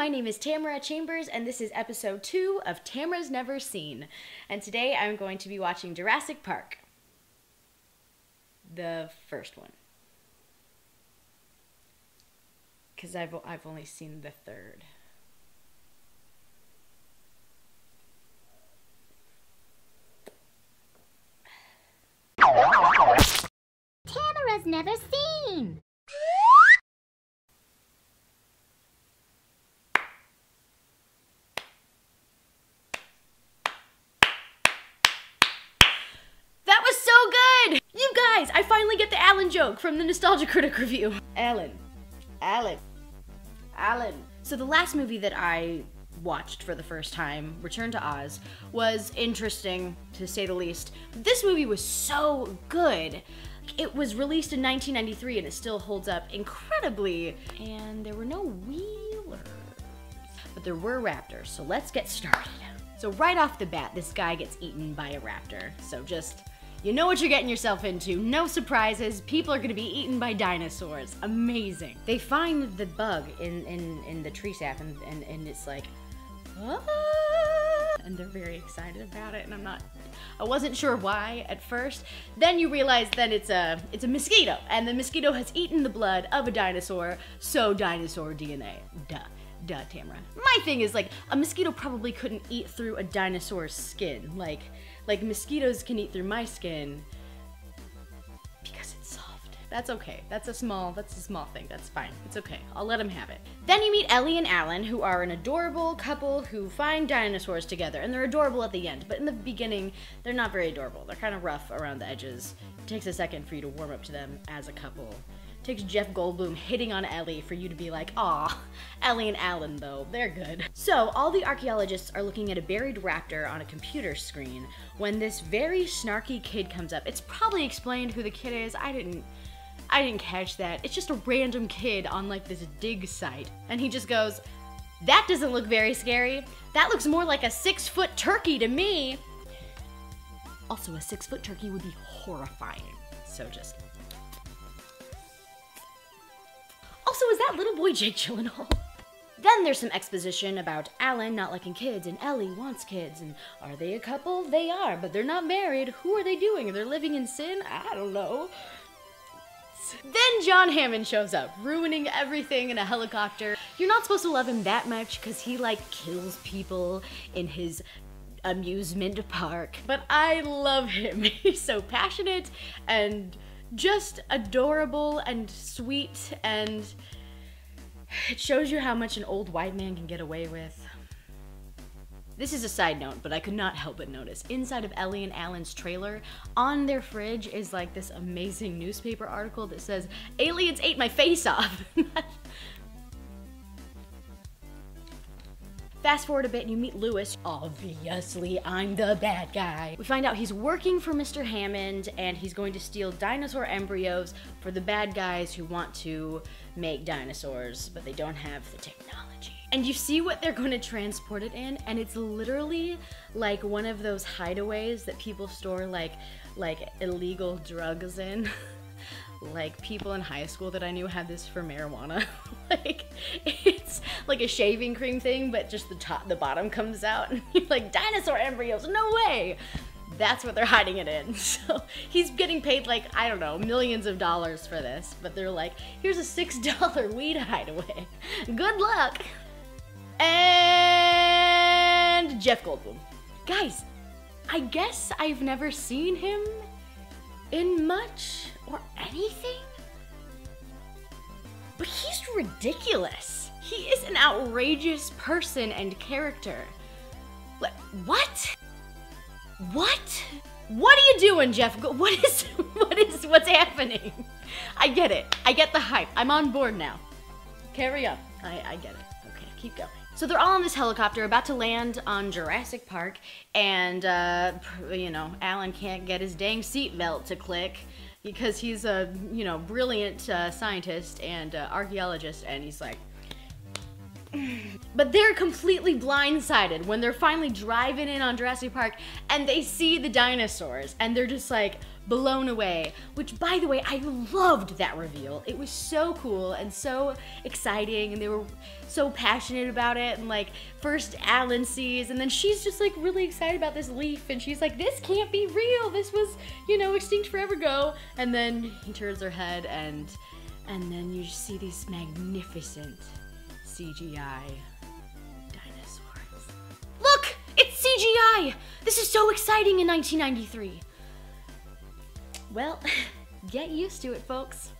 my name is Tamara Chambers, and this is episode two of Tamara's Never Seen. And today I'm going to be watching Jurassic Park. The first one. Because I've, I've only seen the third. Tamara's never seen. That was so good! You guys, I finally get the Alan joke from the Nostalgia Critic review. Alan. Alan. Alan. So the last movie that I watched for the first time, Return to Oz, was interesting to say the least. This movie was so good. It was released in 1993 and it still holds up incredibly. And there were no wheelers, but there were raptors. So let's get started. So right off the bat, this guy gets eaten by a raptor. So just you know what you're getting yourself into. No surprises. People are gonna be eaten by dinosaurs. Amazing. They find the bug in, in, in the tree sap and, and, and it's like, "Ah," and they're very excited about it and I'm not I wasn't sure why at first. Then you realize that it's a it's a mosquito and the mosquito has eaten the blood of a dinosaur, so dinosaur DNA. Duh. Duh, Tamara. My thing is like a mosquito probably couldn't eat through a dinosaur's skin. Like like mosquitoes can eat through my skin because it's soft. That's okay. That's a small that's a small thing. That's fine. It's okay. I'll let him have it. Then you meet Ellie and Alan, who are an adorable couple who find dinosaurs together, and they're adorable at the end. But in the beginning, they're not very adorable. They're kind of rough around the edges. It takes a second for you to warm up to them as a couple takes Jeff Goldblum hitting on Ellie for you to be like, ah, Ellie and Alan though, they're good. So all the archaeologists are looking at a buried raptor on a computer screen when this very snarky kid comes up. It's probably explained who the kid is. I didn't I didn't catch that. It's just a random kid on like this dig site. And he just goes, that doesn't look very scary. That looks more like a six foot turkey to me. Also, a six foot turkey would be horrifying. So just that little boy Jake Gyllenhaal? Then there's some exposition about Alan not liking kids and Ellie wants kids and are they a couple? They are, but they're not married. Who are they doing? They're living in sin? I don't know. Then John Hammond shows up, ruining everything in a helicopter. You're not supposed to love him that much because he like kills people in his amusement park. But I love him. He's so passionate and just adorable and sweet and it shows you how much an old white man can get away with. This is a side note, but I could not help but notice. Inside of Ellie and Alan's trailer, on their fridge is like this amazing newspaper article that says, Aliens ate my face off. Fast forward a bit and you meet Lewis. Obviously, I'm the bad guy. We find out he's working for Mr. Hammond and he's going to steal dinosaur embryos for the bad guys who want to make dinosaurs, but they don't have the technology. And you see what they're going to transport it in, and it's literally like one of those hideaways that people store like like illegal drugs in. like people in high school that I knew had this for marijuana. like like a shaving cream thing, but just the top, the bottom comes out, like dinosaur embryos. No way. That's what they're hiding it in. So he's getting paid like I don't know millions of dollars for this, but they're like, here's a six dollar weed hideaway. Good luck. And Jeff Goldblum. Guys, I guess I've never seen him in much or anything. But he's ridiculous. He is an outrageous person and character. What? What? What are you doing, Jeff? What is what is what's happening? I get it. I get the hype. I'm on board now. Carry on. I, I get it. Okay, keep going. So they're all on this helicopter about to land on Jurassic Park, and uh, you know, Alan can't get his dang seatbelt to click because he's a you know brilliant uh, scientist and uh, archaeologist, and he's like, But they're completely blindsided when they're finally driving in on Jurassic Park and they see the dinosaurs and they're just like blown away. Which, by the way, I loved that reveal. It was so cool and so exciting and they were so passionate about it. And like, first Alan sees and then she's just like really excited about this leaf and she's like, this can't be real. This was, you know, extinct forever ago. And then he turns her head and, and then you see these magnificent CGI dinosaurs. Look! It's CGI! This is so exciting in 1993. Well, get used to it, folks.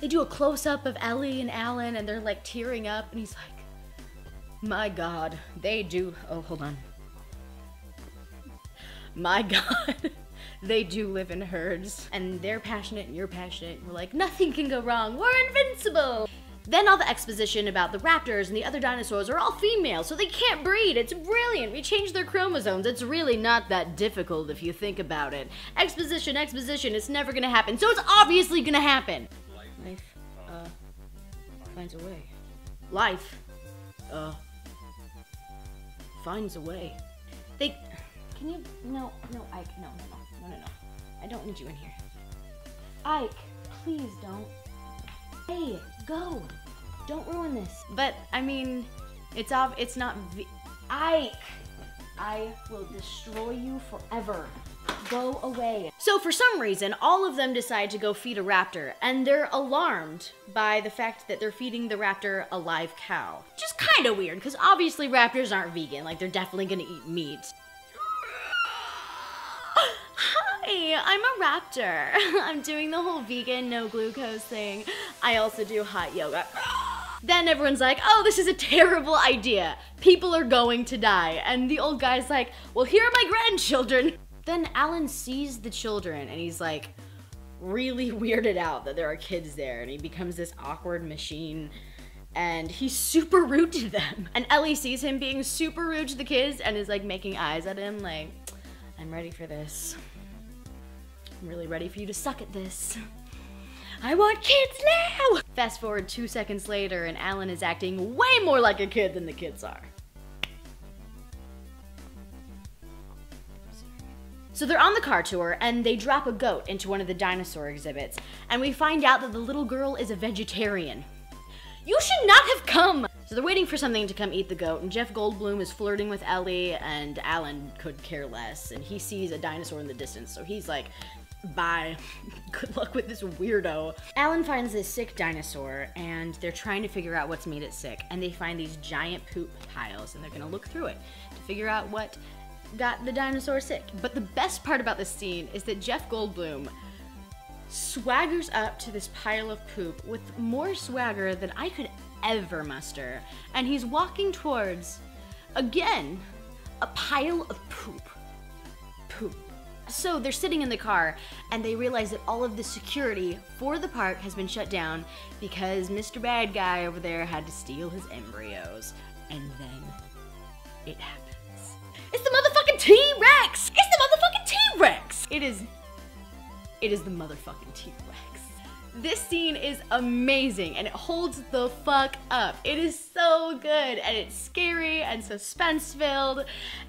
They do a close up of Ellie and Alan, and they're like tearing up, and he's like, My god, they do. Oh, hold on. My god, they do live in herds, and they're passionate, and you're passionate. We're like, Nothing can go wrong. We're invincible. Then all the exposition about the raptors and the other dinosaurs are all female, so they can't breed. It's brilliant. We changed their chromosomes. It's really not that difficult if you think about it. Exposition, exposition, it's never gonna happen. So it's obviously gonna happen. Life, uh, finds a way. Life, uh, finds a way. They, can you, no, no, Ike, no, no, no, no, no, no. I don't need you in here. Ike, please don't. Hey, go. Don't ruin this. But I mean, it's off. it's not v- Ike. I will destroy you forever. Go away. So for some reason, all of them decide to go feed a raptor, and they're alarmed by the fact that they're feeding the raptor a live cow. Just kind of weird, because obviously raptors aren't vegan. Like they're definitely gonna eat meat. Hi, I'm a raptor. I'm doing the whole vegan, no glucose thing. I also do hot yoga. Then everyone's like, oh, this is a terrible idea. People are going to die. And the old guy's like, well, here are my grandchildren. Then Alan sees the children and he's like really weirded out that there are kids there and he becomes this awkward machine and he's super rude to them. And Ellie sees him being super rude to the kids and is like making eyes at him like, I'm ready for this. I'm really ready for you to suck at this. I want kids now! Fast forward two seconds later, and Alan is acting way more like a kid than the kids are. So they're on the car tour and they drop a goat into one of the dinosaur exhibits, and we find out that the little girl is a vegetarian. You should not have come! So they're waiting for something to come eat the goat, and Jeff Goldblum is flirting with Ellie, and Alan could care less, and he sees a dinosaur in the distance, so he's like, bye. Good luck with this weirdo. Alan finds this sick dinosaur, and they're trying to figure out what's made it sick, and they find these giant poop piles, and they're gonna look through it to figure out what got the dinosaur sick. But the best part about this scene is that Jeff Goldblum swaggers up to this pile of poop with more swagger than I could ever muster. And he's walking towards, again, a pile of poop. Poop. So they're sitting in the car and they realize that all of the security for the park has been shut down because Mr. Bad Guy over there had to steal his embryos. And then it happens. It's the motherfucking T-Rex! It's the motherfucking T-Rex! It is it is the motherfucking T-Rex. This scene is amazing and it holds the fuck up. It is so good and it's scary and suspense filled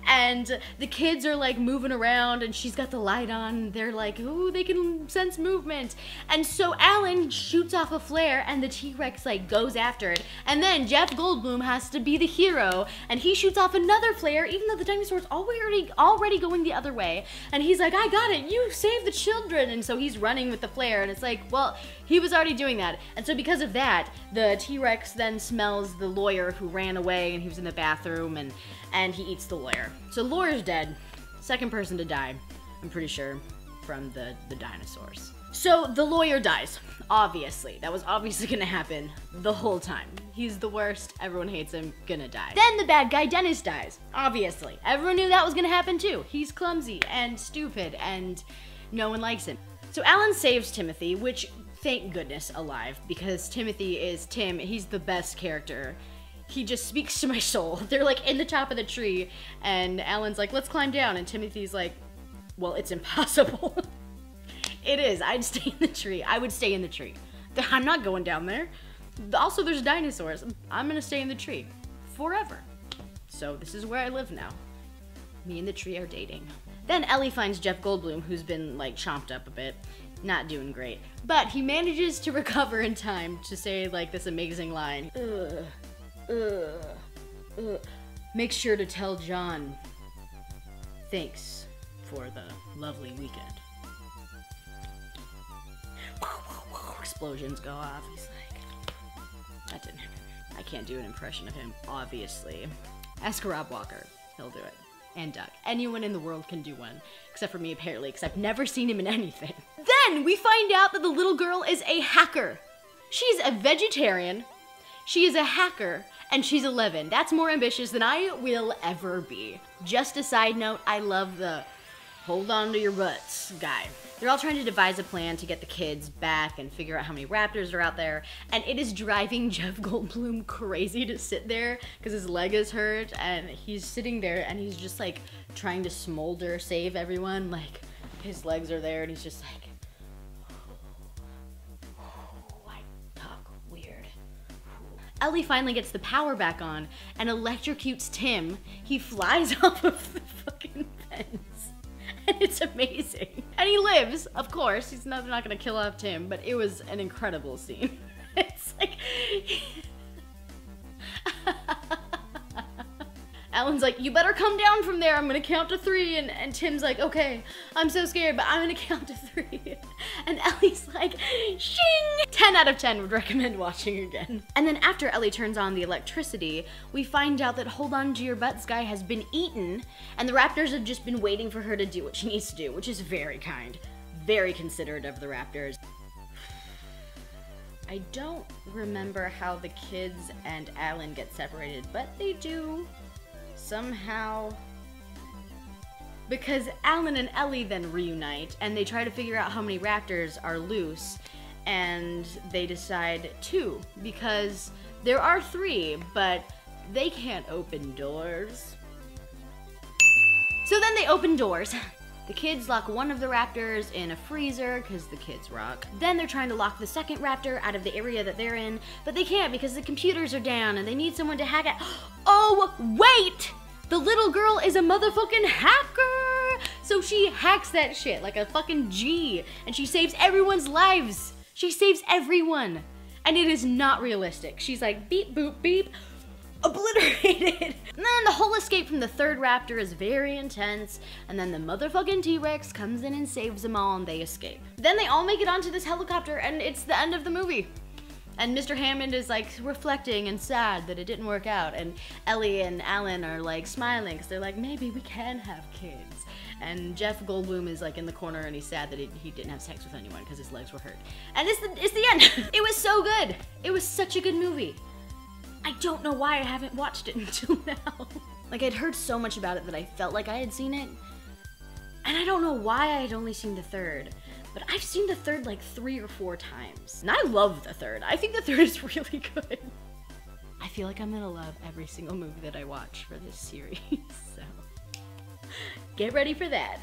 and the kids are like moving around and she's got the light on. They're like, ooh, they can sense movement. And so Alan shoots off a flare and the T-Rex like goes after it. And then Jeff Goldblum has to be the hero and he shoots off another flare even though the dinosaur's already already going the other way. And he's like, I got it, you save the children. And so he's running with the flare and it's like, well, he was already doing that. And so because of that, the T-Rex then smells the lawyer who ran away and he was in the bathroom and, and he eats the lawyer. So lawyer's dead. Second person to die, I'm pretty sure, from the, the dinosaurs. So the lawyer dies, obviously. That was obviously gonna happen the whole time. He's the worst, everyone hates him, gonna die. Then the bad guy Dennis dies, obviously. Everyone knew that was gonna happen too. He's clumsy and stupid and no one likes him. So Alan saves Timothy, which thank goodness alive because Timothy is Tim. He's the best character. He just speaks to my soul. They're like in the top of the tree, and Alan's like, let's climb down. And Timothy's like, well, it's impossible. it is. I'd stay in the tree. I would stay in the tree. I'm not going down there. Also, there's dinosaurs. I'm gonna stay in the tree forever. So this is where I live now. Me and the tree are dating. Then Ellie finds Jeff Goldblum, who's been like chomped up a bit, not doing great. But he manages to recover in time to say like this amazing line. Ugh, ugh, ugh. Make sure to tell John. Thanks for the lovely weekend. Explosions go off. He's like, that didn't happen. I can't do an impression of him, obviously. Ask Rob Walker. He'll do it. And Doug. Anyone in the world can do one. Except for me, apparently, because I've never seen him in anything. Then we find out that the little girl is a hacker. She's a vegetarian. She is a hacker. And she's 11. That's more ambitious than I will ever be. Just a side note, I love the hold on to your butts guy. They're all trying to devise a plan to get the kids back and figure out how many raptors are out there. And it is driving Jeff Goldblum crazy to sit there because his leg is hurt and he's sitting there and he's just like trying to smolder save everyone. Like his legs are there and he's just like. Ellie finally gets the power back on and electrocutes Tim. He flies off of the fucking fence. And it's amazing. And he lives, of course. He's not, not gonna kill off Tim, but it was an incredible scene. It's like. Alan's like, you better come down from there. I'm gonna count to three. And, and Tim's like, okay, I'm so scared, but I'm gonna count to three. And Ellie's like, shing! 10 out of 10 would recommend watching again. And then after Ellie turns on the electricity, we find out that Hold On to Your Butts guy has been eaten, and the Raptors have just been waiting for her to do what she needs to do, which is very kind. Very considerate of the Raptors. I don't remember how the kids and Alan get separated, but they do somehow because Alan and Ellie then reunite and they try to figure out how many raptors are loose and they decide two because there are three but they can't open doors so then they open doors the kids lock one of the raptors in a freezer because the kids rock. Then they're trying to lock the second raptor out of the area that they're in, but they can't because the computers are down and they need someone to hack it. Oh, wait! The little girl is a motherfucking hacker! So she hacks that shit like a fucking G and she saves everyone's lives. She saves everyone. And it is not realistic. She's like beep boop beep obliterated. And then the whole escape from the third raptor is very intense, and then the motherfucking T-Rex comes in and saves them all and they escape. Then they all make it onto this helicopter and it's the end of the movie. And Mr. Hammond is like reflecting and sad that it didn't work out. And Ellie and Alan are like smiling because they're like, maybe we can have kids. And Jeff Goldblum is like in the corner and he's sad that he, he didn't have sex with anyone because his legs were hurt. And it's the, it's the end. it was so good. It was such a good movie. I don't know why I haven't watched it until now. like I'd heard so much about it that I felt like I had seen it. And I don't know why I had only seen the third. But I've seen the third like three or four times. And I love the third. I think the third is really good. I feel like I'm gonna love every single movie that I watch for this series. So get ready for that.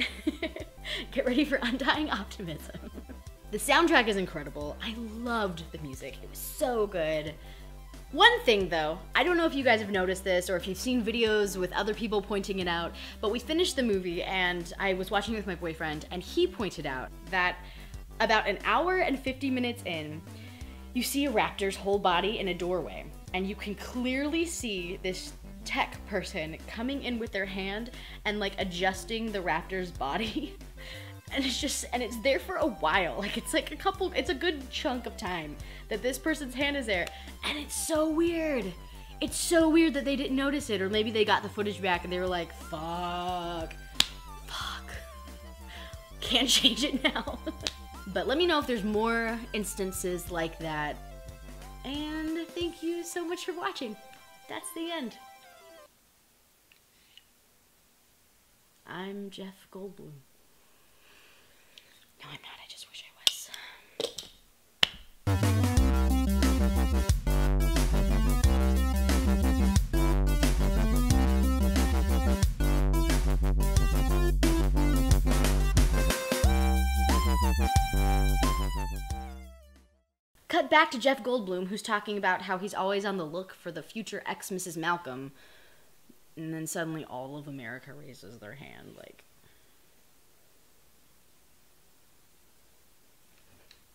get ready for undying optimism. the soundtrack is incredible. I loved the music. It was so good. One thing though, I don't know if you guys have noticed this or if you've seen videos with other people pointing it out, but we finished the movie and I was watching with my boyfriend and he pointed out that about an hour and 50 minutes in, you see a raptor's whole body in a doorway and you can clearly see this tech person coming in with their hand and like adjusting the raptor's body. and it's just and it's there for a while like it's like a couple it's a good chunk of time that this person's hand is there. And it's so weird. It's so weird that they didn't notice it or maybe they got the footage back and they were like fuck. Fuck. Can't change it now. But let me know if there's more instances like that. And thank you so much for watching. That's the end. I'm Jeff Goldblum. No, I'm not. Back to Jeff Goldblum, who's talking about how he's always on the look for the future ex Mrs. Malcolm. And then suddenly all of America raises their hand, like,